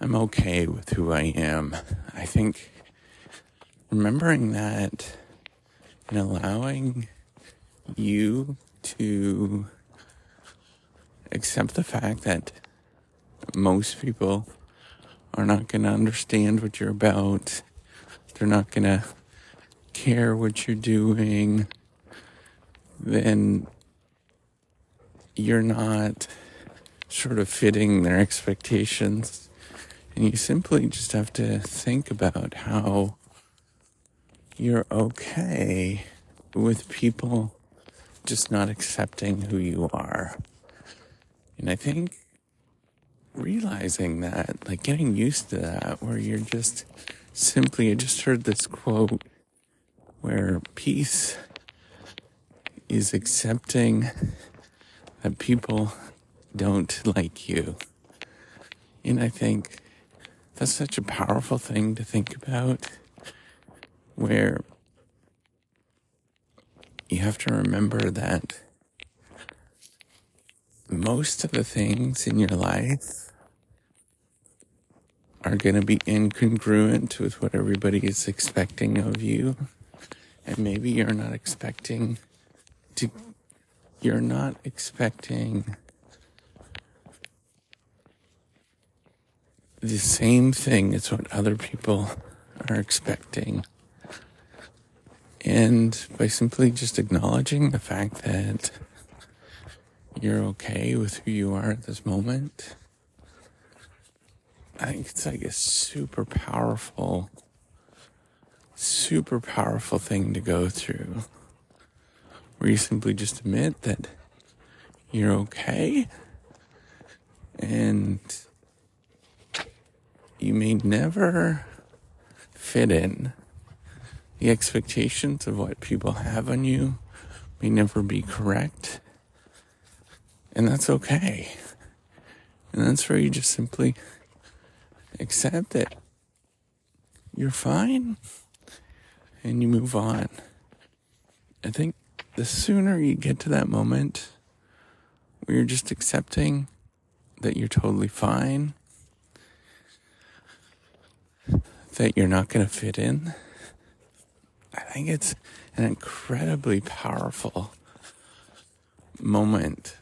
I'm okay with who I am. I think remembering that and allowing you to accept the fact that most people are not going to understand what you're about. They're not going to care what you're doing. Then you're not sort of fitting their expectations. And you simply just have to think about how you're okay with people just not accepting who you are. And I think realizing that, like getting used to that, where you're just simply, I just heard this quote where peace is accepting that people don't like you. And I think that's such a powerful thing to think about where you have to remember that most of the things in your life are going to be incongruent with what everybody is expecting of you. And maybe you're not expecting to, you're not expecting the same thing as what other people are expecting. And by simply just acknowledging the fact that you're okay with who you are at this moment, I think it's like a super powerful, super powerful thing to go through. Where you simply just admit that you're okay and you may never fit in the expectations of what people have on you may never be correct. And that's okay. And that's where you just simply accept it. You're fine. And you move on. I think the sooner you get to that moment where you're just accepting that you're totally fine, that you're not going to fit in, I think it's an incredibly powerful moment.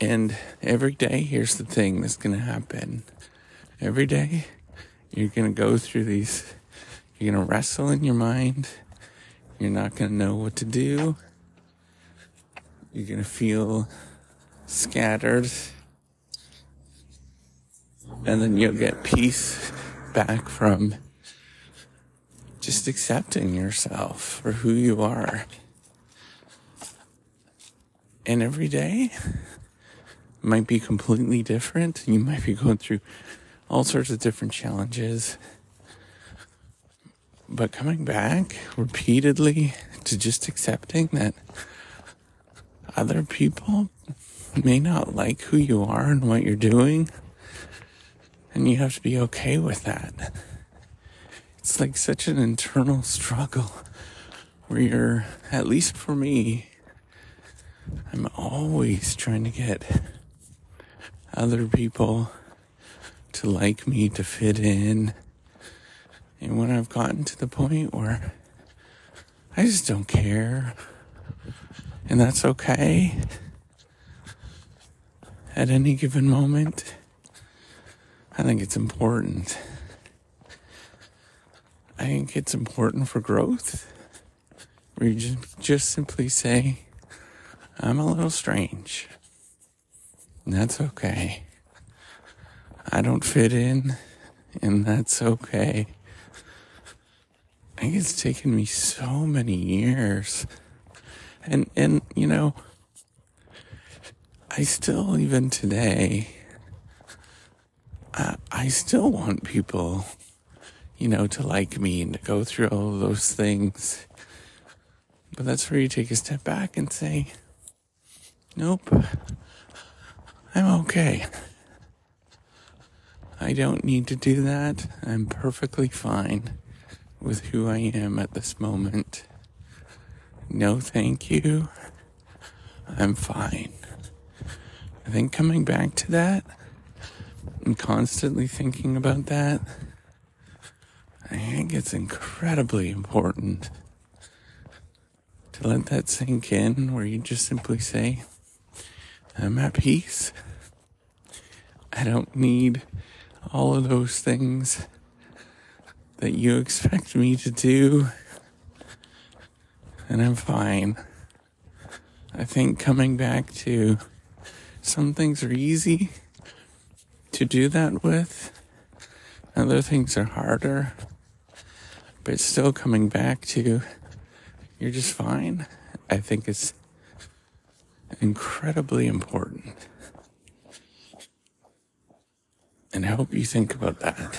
And every day, here's the thing that's going to happen. Every day, you're going to go through these, you're going to wrestle in your mind. You're not going to know what to do. You're going to feel scattered. And then you'll get peace back from just accepting yourself for who you are. And every day might be completely different. You might be going through all sorts of different challenges. But coming back repeatedly to just accepting that other people may not like who you are and what you're doing. And you have to be okay with that it's like such an internal struggle where you're, at least for me, I'm always trying to get other people to like me, to fit in. And when I've gotten to the point where I just don't care, and that's okay at any given moment, I think it's important I think it's important for growth where you just, just simply say, I'm a little strange. And that's okay. I don't fit in, and that's okay. I think it's taken me so many years. And, and, you know, I still, even today, I, I still want people you know, to like me and to go through all of those things. But that's where you take a step back and say, nope, I'm okay. I don't need to do that. I'm perfectly fine with who I am at this moment. No, thank you. I'm fine. I think coming back to that and constantly thinking about that, I think it's incredibly important to let that sink in where you just simply say, I'm at peace. I don't need all of those things that you expect me to do. And I'm fine. I think coming back to some things are easy to do that with, other things are harder. But still coming back to you're just fine. I think it's incredibly important. And I hope you think about that.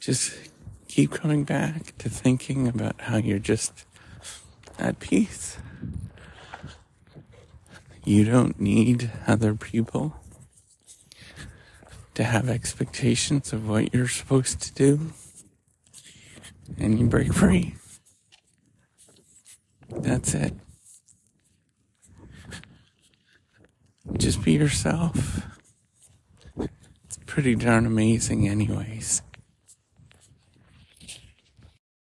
Just keep coming back to thinking about how you're just at peace. You don't need other people to have expectations of what you're supposed to do. And you break free. That's it. Just be yourself. It's pretty darn amazing, anyways.